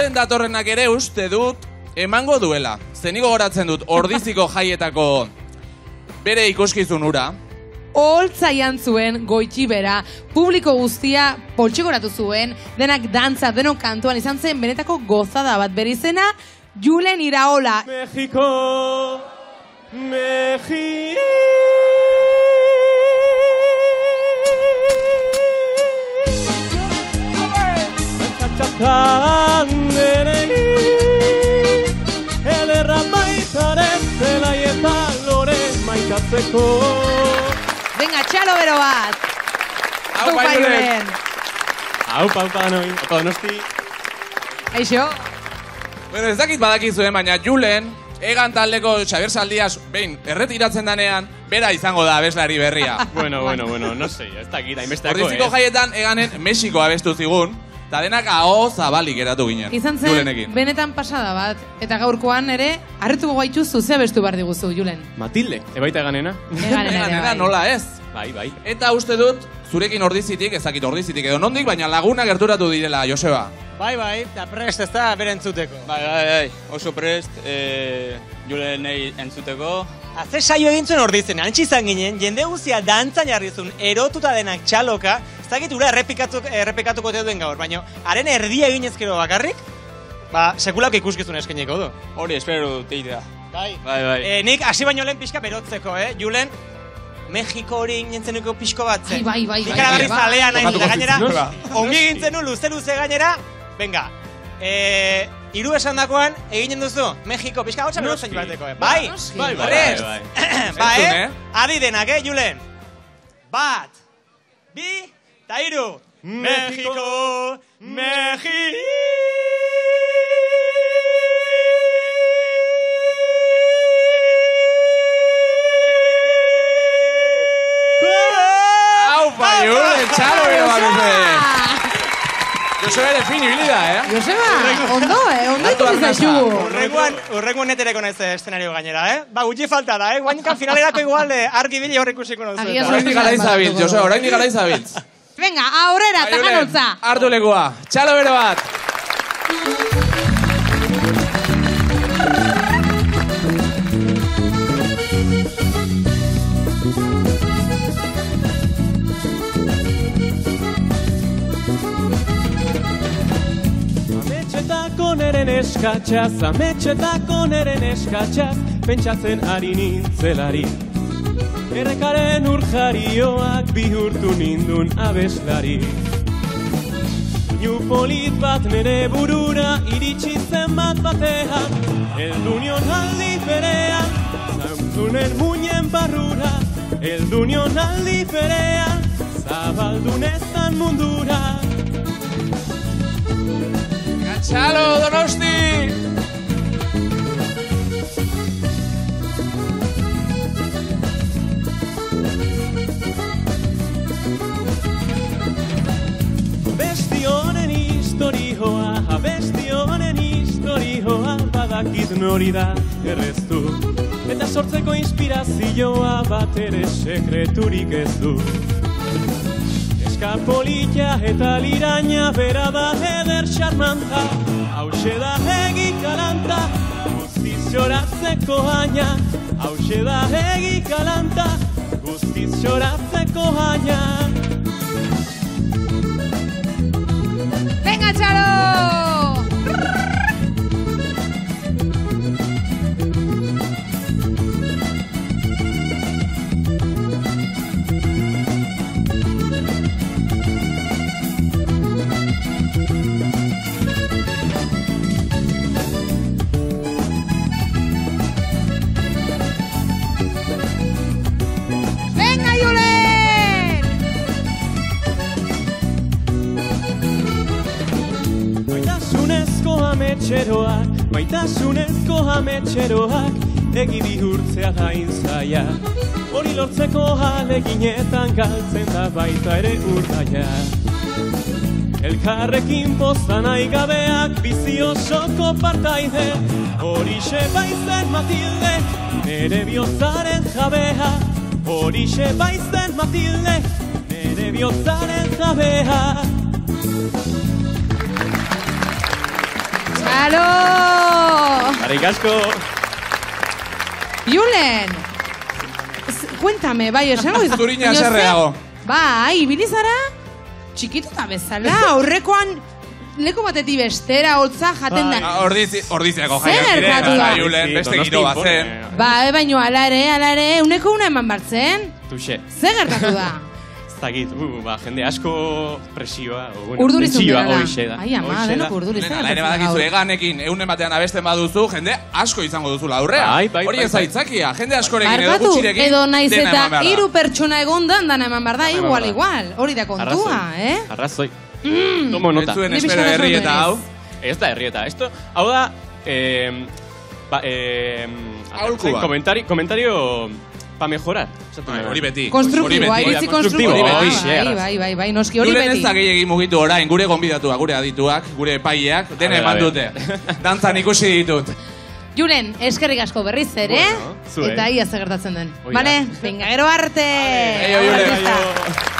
ondoren datorrenak ere uste dut emango duela. Zenigo goratzen dut ordiziko jaietako bere ikuskizun ura. Holtzaian zuen goitxi bera, publiko guztia poltsigoratu zuen, denak dantza, denok kantuan izan zen benetako gozada bat bere izena, Julen Iraola. México, México. Ederra maitatzeko. Venga, txalo bero bat. Hau, Aupa, bai, Julen. Hau, paupa noi, opa donosti. Aixo. Bueno, ez dakit badakizuen, baina Julen, egan taldeko Xabier Saldias, behin, erretiratzen danean, bera izango da abeslari berria. Bueno, bueno, bueno, no sé, ez dakit, hainbesteako Ordiziko ez. jaietan eganen Mexiko abestu zigun, eta denak aho zabalik geratu ginen. Izan zen, Julenekin. benetan pasada bat. Eta gaurkoan ere, harrituko gaitu zuzea bestu behar diguzu, Julen. Matilde, ebaita ganena? Egan ere, Egan, bai. nola ez? Bai, bai. Eta uste dut, zurekin ordizitik, ezakit ordizitik edo nondik, baina laguna gerturatu direla, Joseba. Bai, bai, eta prest ez da bere entzuteko. Bai, bai, bai, oso prest, e, Julenei entzuteko. Aze saio egin zuen ordizen, antxe izan ginen, jende guztia dantzan jarri zuen, erotuta denak txaloka, dakit ura errepikatu, errepikatuko te duen gaur, baina haren erdia egin ezkero bakarrik, ba, sekulako ikuskizun eskeniko du. Hori espero dut egitea. Bai. Bai, bai. E, nik hasi baino lehen pixka berotzeko, eh? Julen, Mexiko hori nintzeneko pixko bat zen. Ai, bai, bai, bai, Ikaragarri bai, bai. zalea nahi, Tokatuko gainera, ongi gintzen nu, luze-luze gainera, venga, e, iru esan dakoan, eginen duzu, Mexiko, pixka hotxa berotzen bateko, eh? Bai. Bai, bai, Prest. bai, ba, eh? eh? Adi denak, eh, Julen? Bat, bi, eta iru. Mexiko, Mexiko. Hau, pa, Julen, txalo bero Joseba! Ere fin ibili da, eh? Joseba, ondo, eh? Ondo arnasa. zaizu. Urrengoan, urrengoan netereko naiz eszenario gainera, eh? Ba, gutxi falta da, eh? Guainkan finalerako igual eh, argi bili horrik nauz. Agian Oraindik gara izabiltz, Joseba, oraindik gara izabiltz. Venga, aurrera, Bai, Julen, taganotza. Hartu lekua, txalo bero bat. Ametxetako neren eskatxaz, ametxetako neren eskatxaz, pentsatzen ari nintzelari. Errekaren urjarioak bihurtu nindun abeslari. Soinu polit bat nere burura iritsi zen bat batean, eldunion aldi berean, zantzunen muinen barrura, eldunion aldi berean, zabaldunezan mundura. Txalo, donosti! Nori da erreztu Eta sortzeko inspirazioa bat ere sekreturik ez du. Eskapolitia eta liraina bera da eder charmanta Hauxe da egi kalanta, guztiz joratzeko haina. Hauxe da egi kalanta, guztiz joratzeko haina. Venga, Chalo. Ametxeroak, maitasunezko ametxeroak, egi bihurtzea da inzaia. Hori lortzeko aleginetan galtzen da baita ere urdaia. Elkarrekin pozan aigabeak bizi osoko partaide, horixe baizen Matilde, nere bihotzaren jabea. Horixe baizen Matilde, nere bihotzaren jabea. Claro! Barik asko! Julen! Cuéntame, bai, esango dizu. Zurina Baina haserre ze- dago. Bai, ibili zara? Txikituta bezala, aurrekoan leku batetik bestera, holtza jaten da. Ah, Ordizi, ordiziako Zer jaiak ziren, gertatu da? eta Julen beste Donosti giro bat impone. zen. Ba, baino ala ere, ala ere, uneko una eman bartzen. Tuxe. Zer gertatu da? Dakit, uh, ba, jende asko presioa. o, Bueno, Urdurizun hoxe da. Ai, ama, denok urduriz. Lehen, zer ala ere badakizu eganekin eunen batean abesten baduzu, jende asko izango duzula aurrea. Bai, bai, Hori bai, ez bai. aitzakia, jende askorekin edo gutxirekin edo naiz eta hiru pertsona egondan dana eman behar da, igual, igual. Hori da kontua, eh? Arrazoi. Tomo nota. Ez zuen espero herri eta hau. Ez da herrieta. Esto, hau da, eh, ba, eh, Aholkua. Komentari, komentario pa mejorar. Bai. Hori beti. Hori Konstruktiboa, beti. iritzi konstruktibo, hori beti. Bai, bai, bai, bai, noski hori Julen ez beti. da gehiagin mugitu orain, gure gonbidatua, gure adituak, gure epaileak, ber, eman dute. Dantzan ikusi ditut. Julen, eskerrik asko berriz ere, Bueno, eta ia gertatzen den. Vale? Venga, gero arte! Aio, Julen.